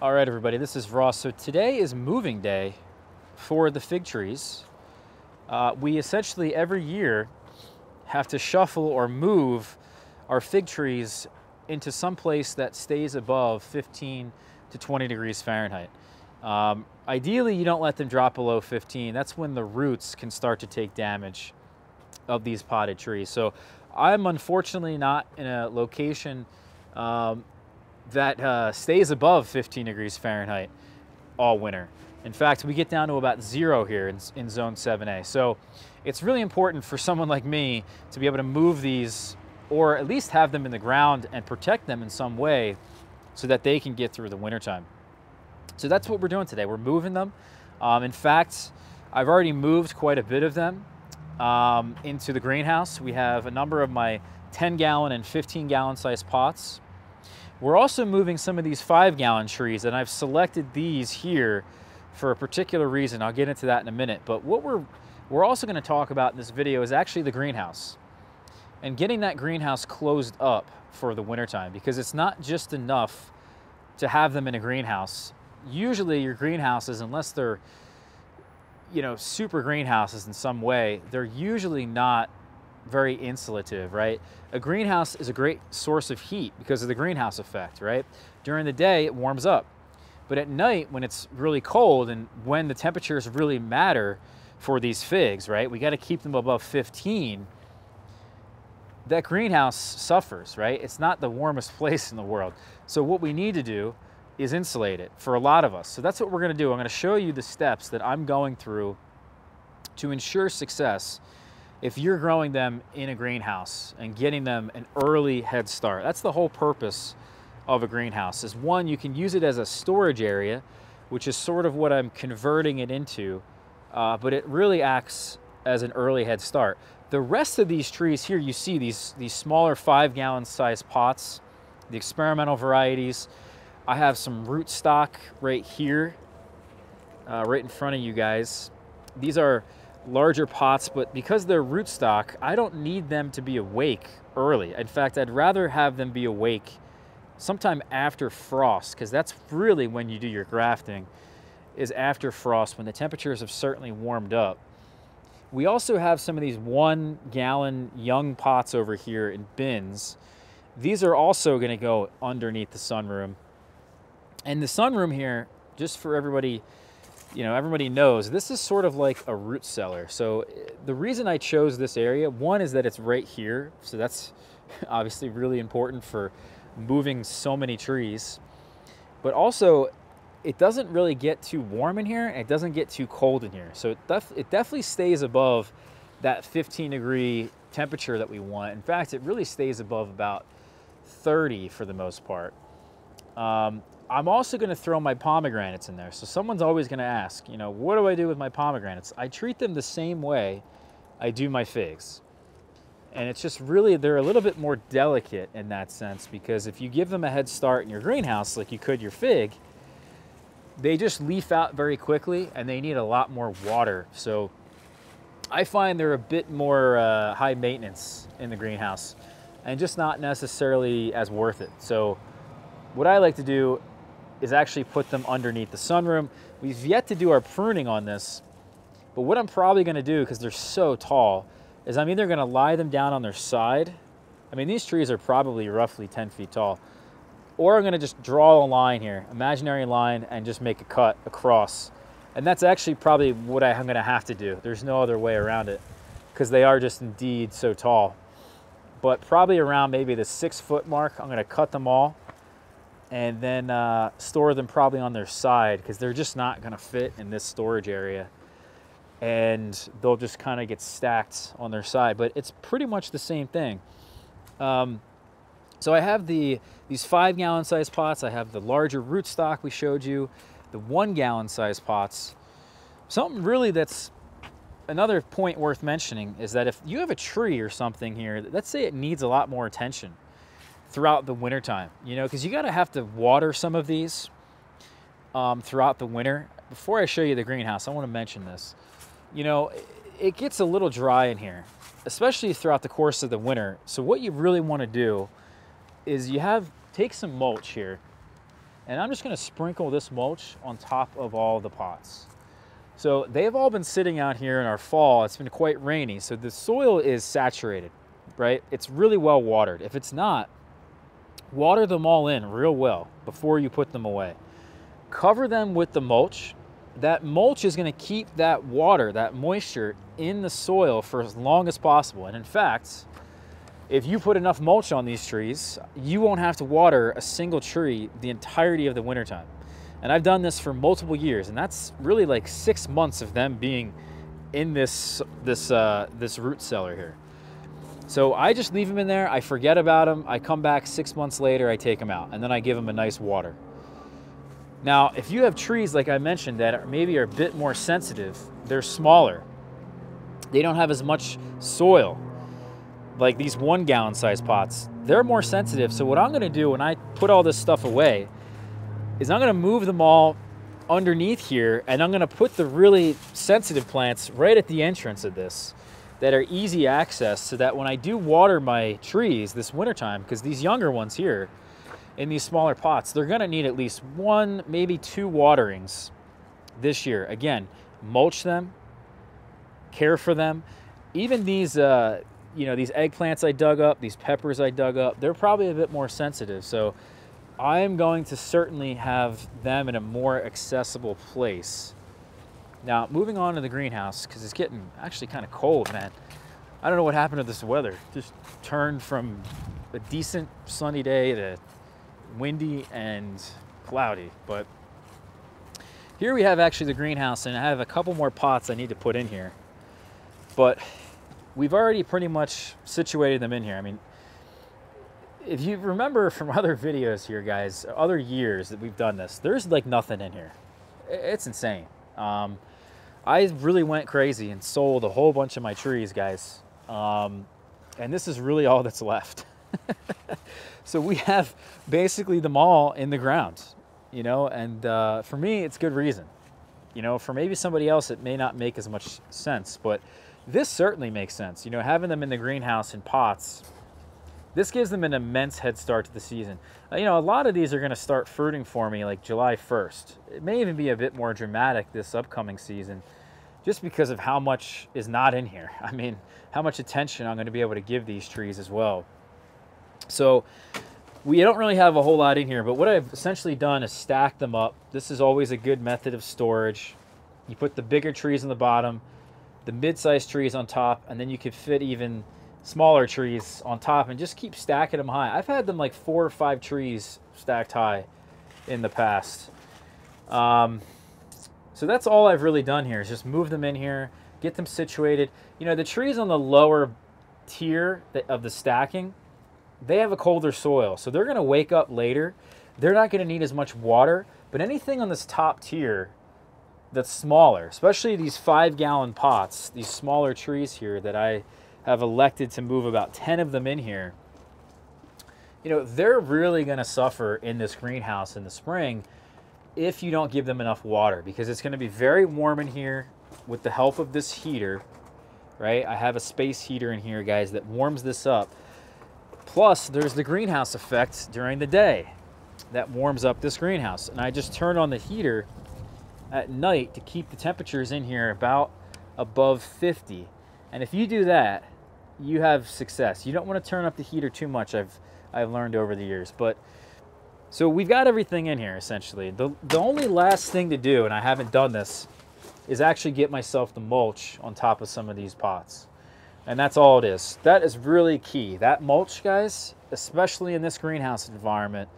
All right, everybody, this is Ross. So today is moving day for the fig trees. Uh, we essentially every year have to shuffle or move our fig trees into some place that stays above 15 to 20 degrees Fahrenheit. Um, ideally, you don't let them drop below 15. That's when the roots can start to take damage of these potted trees. So I'm unfortunately not in a location um, that uh, stays above 15 degrees Fahrenheit all winter. In fact, we get down to about zero here in, in zone 7A. So it's really important for someone like me to be able to move these or at least have them in the ground and protect them in some way so that they can get through the wintertime. So that's what we're doing today. We're moving them. Um, in fact, I've already moved quite a bit of them um, into the greenhouse. We have a number of my 10 gallon and 15 gallon size pots. We're also moving some of these five gallon trees and I've selected these here for a particular reason. I'll get into that in a minute. But what we're, we're also gonna talk about in this video is actually the greenhouse and getting that greenhouse closed up for the wintertime because it's not just enough to have them in a greenhouse. Usually your greenhouses, unless they're you know, super greenhouses in some way, they're usually not very insulative, right? A greenhouse is a great source of heat because of the greenhouse effect, right? During the day, it warms up. But at night, when it's really cold and when the temperatures really matter for these figs, right? We got to keep them above 15. That greenhouse suffers, right? It's not the warmest place in the world. So what we need to do is insulate it for a lot of us. So that's what we're going to do. I'm going to show you the steps that I'm going through to ensure success if you're growing them in a greenhouse and getting them an early head start. That's the whole purpose of a greenhouse is one, you can use it as a storage area, which is sort of what I'm converting it into, uh, but it really acts as an early head start. The rest of these trees here, you see these, these smaller five gallon size pots, the experimental varieties, I have some root stock right here, uh, right in front of you guys. These are larger pots, but because they're root stock, I don't need them to be awake early. In fact, I'd rather have them be awake sometime after frost, because that's really when you do your grafting, is after frost, when the temperatures have certainly warmed up. We also have some of these one gallon young pots over here in bins. These are also gonna go underneath the sunroom. And the sunroom here, just for everybody, you know, everybody knows, this is sort of like a root cellar. So the reason I chose this area, one is that it's right here. So that's obviously really important for moving so many trees. But also, it doesn't really get too warm in here. And it doesn't get too cold in here. So it, def it definitely stays above that 15 degree temperature that we want. In fact, it really stays above about 30 for the most part. Um, I'm also going to throw my pomegranates in there. So someone's always going to ask, you know, what do I do with my pomegranates? I treat them the same way I do my figs. And it's just really, they're a little bit more delicate in that sense because if you give them a head start in your greenhouse like you could your fig, they just leaf out very quickly and they need a lot more water. So I find they're a bit more uh, high maintenance in the greenhouse and just not necessarily as worth it. So what I like to do is actually put them underneath the sunroom. We've yet to do our pruning on this, but what I'm probably gonna do, because they're so tall, is I'm either gonna lie them down on their side. I mean, these trees are probably roughly 10 feet tall. Or I'm gonna just draw a line here, imaginary line, and just make a cut across. And that's actually probably what I'm gonna have to do. There's no other way around it, because they are just indeed so tall. But probably around maybe the six foot mark, I'm gonna cut them all and then uh, store them probably on their side because they're just not going to fit in this storage area. And they'll just kind of get stacked on their side but it's pretty much the same thing. Um, so I have the these five gallon size pots. I have the larger rootstock we showed you the one gallon size pots. Something really that's another point worth mentioning is that if you have a tree or something here let's say it needs a lot more attention throughout the winter time, you know, because you got to have to water some of these um, throughout the winter. Before I show you the greenhouse, I want to mention this. You know, it gets a little dry in here, especially throughout the course of the winter. So what you really want to do is you have, take some mulch here and I'm just gonna sprinkle this mulch on top of all the pots. So they've all been sitting out here in our fall. It's been quite rainy, so the soil is saturated, right? It's really well watered. If it's not, water them all in real well before you put them away. Cover them with the mulch. That mulch is gonna keep that water, that moisture in the soil for as long as possible. And in fact, if you put enough mulch on these trees, you won't have to water a single tree the entirety of the wintertime. And I've done this for multiple years, and that's really like six months of them being in this this uh, this root cellar here. So I just leave them in there. I forget about them. I come back six months later. I take them out, and then I give them a nice water. Now, if you have trees like I mentioned that are maybe are a bit more sensitive, they're smaller. They don't have as much soil like these one gallon size pots, they're more sensitive. So what I'm gonna do when I put all this stuff away is I'm gonna move them all underneath here and I'm gonna put the really sensitive plants right at the entrance of this that are easy access so that when I do water my trees this wintertime, because these younger ones here in these smaller pots, they're gonna need at least one, maybe two waterings this year. Again, mulch them, care for them. Even these, uh, you know, these eggplants I dug up, these peppers I dug up, they're probably a bit more sensitive. So I'm going to certainly have them in a more accessible place. Now, moving on to the greenhouse, because it's getting actually kind of cold, man. I don't know what happened to this weather. Just turned from a decent sunny day to windy and cloudy. But here we have actually the greenhouse, and I have a couple more pots I need to put in here. But we've already pretty much situated them in here. I mean, if you remember from other videos here, guys, other years that we've done this, there's like nothing in here. It's insane. Um, I really went crazy and sold a whole bunch of my trees, guys. Um, and this is really all that's left. so we have basically them all in the ground, you know, and uh, for me, it's good reason. You know, for maybe somebody else, it may not make as much sense, but this certainly makes sense. You know, having them in the greenhouse in pots, this gives them an immense head start to the season. Uh, you know, a lot of these are going to start fruiting for me like July 1st. It may even be a bit more dramatic this upcoming season just because of how much is not in here. I mean, how much attention I'm going to be able to give these trees as well. So we don't really have a whole lot in here, but what I've essentially done is stack them up. This is always a good method of storage. You put the bigger trees on the bottom, the mid-sized trees on top, and then you could fit even smaller trees on top and just keep stacking them high. I've had them like four or five trees stacked high in the past. Um, so that's all I've really done here is just move them in here, get them situated. You know, the trees on the lower tier of the stacking, they have a colder soil. So they're going to wake up later. They're not going to need as much water. But anything on this top tier that's smaller, especially these five gallon pots, these smaller trees here that I have elected to move about 10 of them in here, you know, they're really going to suffer in this greenhouse in the spring if you don't give them enough water because it's going to be very warm in here with the help of this heater, right? I have a space heater in here, guys, that warms this up. Plus, there's the greenhouse effect during the day that warms up this greenhouse. And I just turn on the heater at night to keep the temperatures in here about above 50. And if you do that, you have success. You don't want to turn up the heater too much, I've, I've learned over the years. But so we've got everything in here essentially. The, the only last thing to do, and I haven't done this, is actually get myself the mulch on top of some of these pots. And that's all it is. That is really key. That mulch, guys, especially in this greenhouse environment,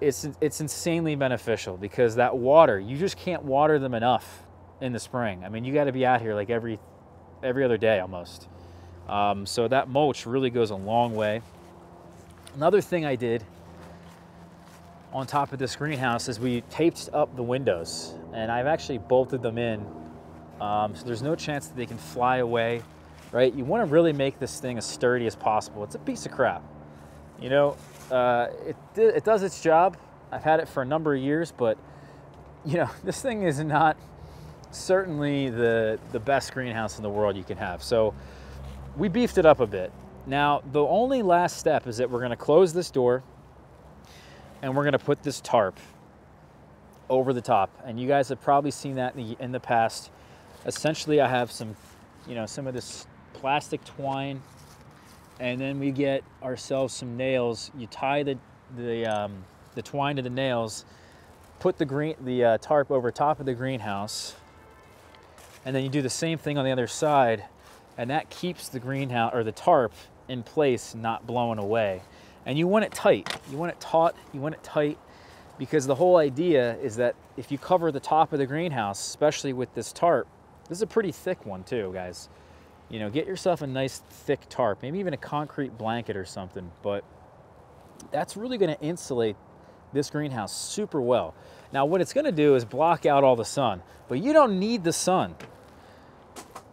it's it's insanely beneficial because that water you just can't water them enough in the spring. I mean, you got to be out here like every every other day almost. Um, so that mulch really goes a long way. Another thing I did on top of this greenhouse is we taped up the windows and I've actually bolted them in um, so there's no chance that they can fly away right you want to really make this thing as sturdy as possible it's a piece of crap you know uh, it, it does its job. I've had it for a number of years, but you know, this thing is not certainly the, the best greenhouse in the world you can have. So we beefed it up a bit. Now, the only last step is that we're gonna close this door. and we're gonna put this tarp over the top. And you guys have probably seen that in the, in the past. Essentially, I have some, you know, some of this plastic twine, and then we get ourselves some nails. You tie the the um, the twine to the nails, put the green the uh, tarp over top of the greenhouse, and then you do the same thing on the other side, and that keeps the greenhouse or the tarp in place, not blowing away. And you want it tight. You want it taut. You want it tight because the whole idea is that if you cover the top of the greenhouse, especially with this tarp, this is a pretty thick one too, guys. You know, get yourself a nice thick tarp, maybe even a concrete blanket or something, but that's really gonna insulate this greenhouse super well. Now what it's gonna do is block out all the sun, but you don't need the sun.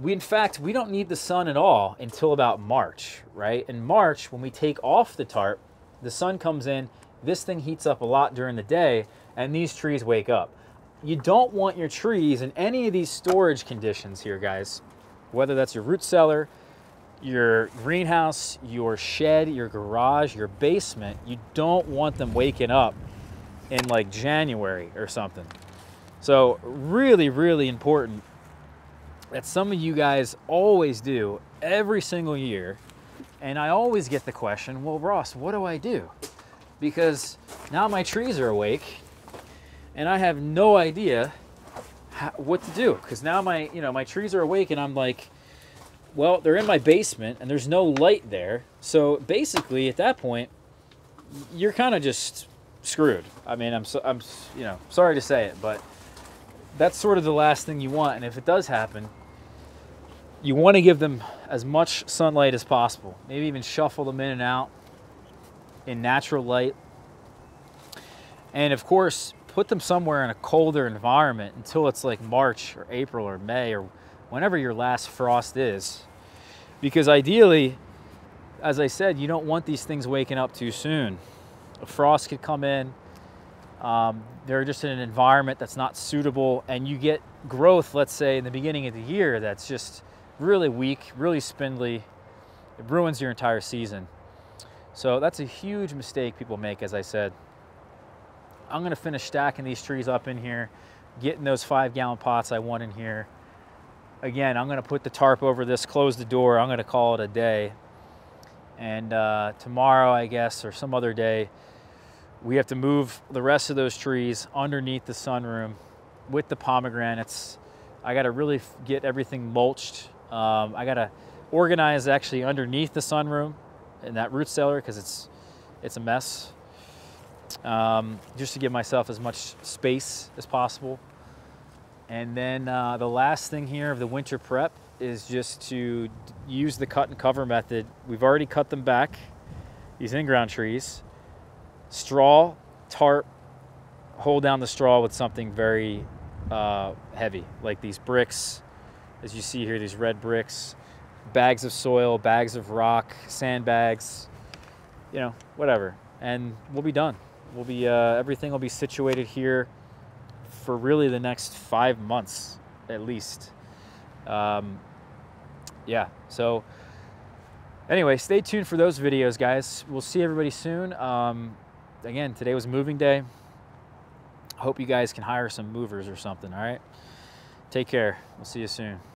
We, in fact, we don't need the sun at all until about March, right? In March, when we take off the tarp, the sun comes in, this thing heats up a lot during the day, and these trees wake up. You don't want your trees in any of these storage conditions here, guys. Whether that's your root cellar, your greenhouse, your shed, your garage, your basement, you don't want them waking up in like January or something. So really, really important that some of you guys always do every single year. And I always get the question, well, Ross, what do I do? Because now my trees are awake and I have no idea how, what to do. Because now my, you know, my trees are awake and I'm like, well, they're in my basement and there's no light there. So basically at that point, you're kind of just screwed. I mean, I'm, so, I'm, you know, sorry to say it, but that's sort of the last thing you want. And if it does happen, you want to give them as much sunlight as possible. Maybe even shuffle them in and out in natural light. And of course, put them somewhere in a colder environment until it's like March or April or May or whenever your last frost is. Because ideally, as I said, you don't want these things waking up too soon. A frost could come in, um, they're just in an environment that's not suitable, and you get growth, let's say, in the beginning of the year that's just really weak, really spindly. It ruins your entire season. So that's a huge mistake people make, as I said. I'm gonna finish stacking these trees up in here, getting those five gallon pots I want in here. Again, I'm gonna put the tarp over this, close the door, I'm gonna call it a day. And uh, tomorrow, I guess, or some other day, we have to move the rest of those trees underneath the sunroom with the pomegranates. I gotta really get everything mulched. Um, I gotta organize actually underneath the sunroom in that root cellar because it's, it's a mess um, just to give myself as much space as possible. And then uh, the last thing here of the winter prep is just to use the cut and cover method. We've already cut them back, these in-ground trees. Straw, tarp, hold down the straw with something very uh, heavy, like these bricks, as you see here, these red bricks, bags of soil, bags of rock, sandbags, you know, whatever. And we'll be done We'll be uh, everything will be situated here for really the next five months at least. Um, yeah. So anyway, stay tuned for those videos, guys. We'll see everybody soon. Um, again, today was moving day. Hope you guys can hire some movers or something. All right. Take care. We'll see you soon.